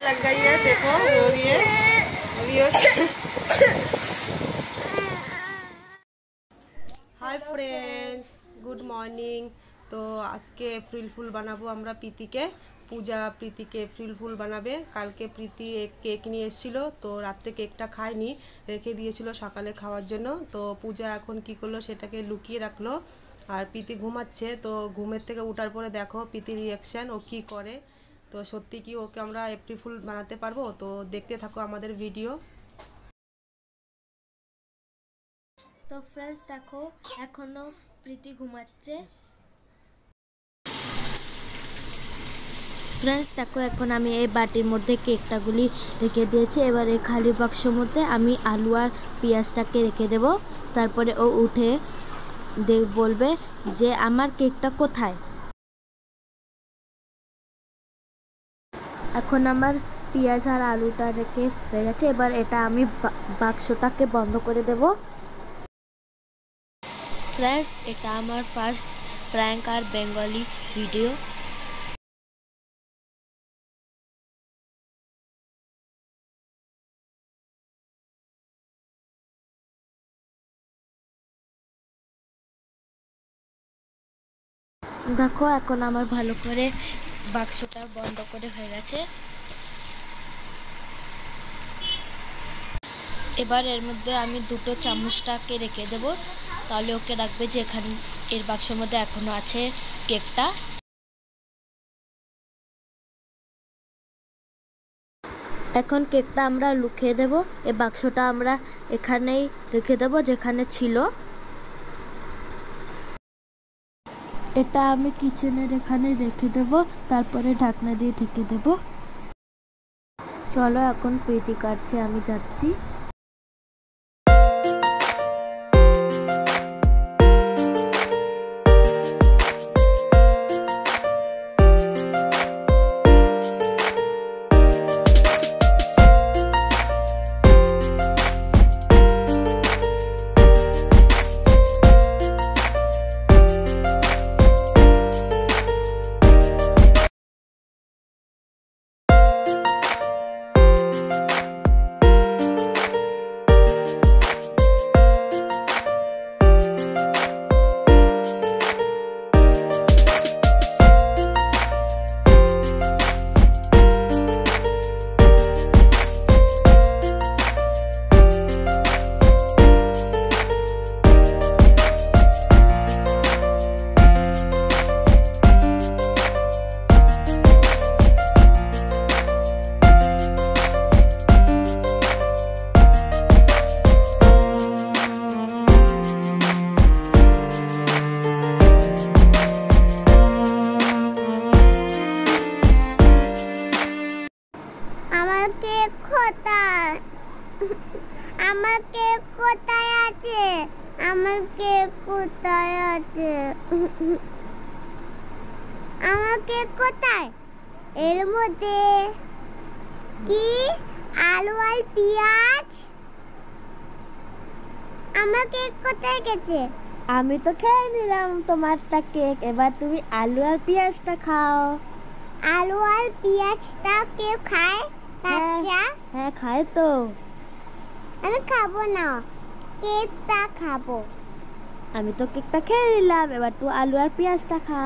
लग गई है देखो रो रही है अभी হাই ফ্রেন্ডস গুড মর্নিং তো আজকে এপ্রিল ফুল বানাবো আমরা প্রীতিকে পূজা প্রীতিকে এপ্রিল ফুল বানাবে কালকে প্রীতি এক কেক নিয়ে এসেছিল তো রাত্রে কেকটা খায়নি রেখে দিয়েছিল সকালে খাওয়ার জন্য তো পূজা এখন কি করলো সেটাকে লুকিয়ে রাখলো আর প্রীতি ঘুমাচ্ছে তো ঘুমের থেকে উঠার পরে দেখো প্রীতির রিয়াকশান ও কি করে তো সত্যি কি ওকে আমরা এপ্রিল ফুল বানাতে পারব? তো দেখতে থাকো আমাদের ভিডিও তো ফ্রেন্ডস দেখো, এখনও প্রীতি ঘুমাচ্ছে। ফ্রেন্ডস দেখো, এখন আমি এই বাটির মধ্যে কেকটাগুলি রেখে দিয়েছি। এবার এই খালি বাক্সের মধ্যে আমি আলু আর পেঁয়াজটাকে রেখে দেব। তারপরে ও উঠে বলবে যে, আমার কেকটা কোথায়? এখন আমার পেঁয়াজ আর আলুটা রেখে হয়ে গেছে। এবার এটা আমি বাক্সটাকে বন্ধ করে দেবো। ফ্রেন্ডস এটা আমার ফার্স্ট প্র্যাঙ্ক আর বেঙ্গলি ভিডিও। দেখো এখন আমার ভালো করে বাক্সটা বন্ধ করে হয়ে গেছে। এবার এর মধ্যে আমি দুটো চামচটাকে রেখে দেব। তাহলে ওকে রাখবে যে এখানে, এর বাক্সের মধ্যে এখনও আছে কেকটা। এখন কেকটা আমরা লুকিয়ে দেব। এই বাক্সটা আমরা এখানেই রেখে দেব যেখানে ছিল। এটা আমি কিচেনের এখানে রেখে দেব, তারপরে ঢাকনা দিয়ে ঢেকে দেব। চলো এখন পেটি কাটছে, আমি যাচ্ছি। আমার কেক কোথায় আছে? আমার কেক কোথায়? এর মধ্যে কি? আলু আর পেঁয়াজ? আমার কেক কোথায় গেছে? আমি তো খেয়ে নিলাম তোমারটা কেক এবার তুমি আলু আর পেঁয়াজটা খাও। আলু আর পেঁয়াজটা কেউ খায়? কাঁচা হ্যাঁ খায় তো। আমি খাব না। কেকটা খাব আমি তো কেকটা খেয়ে নিলাম এবার তুই আলু আর পেঁয়াজটা খা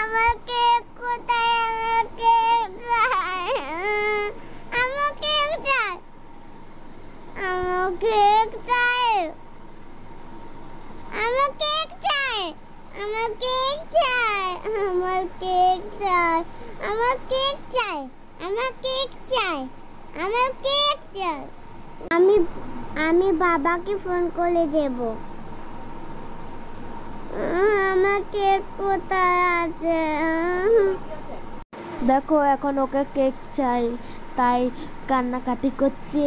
আমার কেক কোথায় আমার কেক চাই আমার কেক চাই আমার কেক চাই আমার কেক চাই আমার কেক চাই আমার কেক চাই আমার কেক চাই আমার কেক চাই আমার কেক চাই আমি আমি বাবাকে ফোন করে দেবো। আমার কেক কোথায় আছে? দেখো, এখন ওকে কেক চাই, তাই কান্নাকাটি করছে।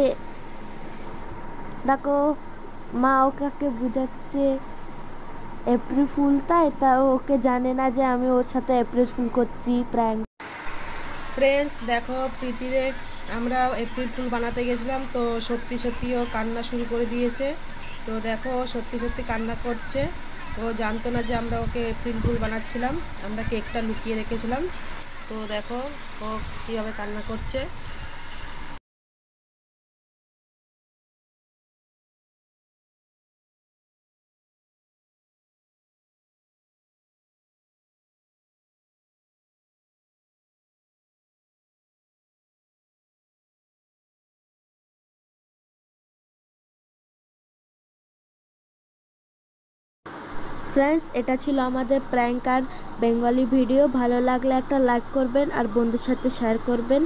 দেখো, মা ওকে বুঝাচ্ছে। এপ্রিল ফুল তাই তা ওকে জানে না যে আমি ওর সাথে এপ্রিল ফুল করছি প্র্যাঙ্ক ফ্রেন্ডস দেখো প্রীতিরে আমরা এপ্রিল ফুল বানাতে গেছিলাম, তো সত্যি সত্যি ও কান্না শুরু করে দিয়েছে। তো দেখো সত্যি সত্যি কান্না করছে। ও জানতো না যে আমরা ওকে এপ্রিল ফুল বানাচ্ছিলাম, আমরা কেকটা লুকিয়ে রেখেছিলাম। তো দেখো ও কীভাবে কান্না করছে। ফ্রেন্ডস এটা ছিল আমাদের প্র্যাঙ্ক আর বেঙ্গলি ভিডিও ভালো লাগলে একটা লাইক করবেন আর বন্ধুর সাথে শেয়ার করবেন।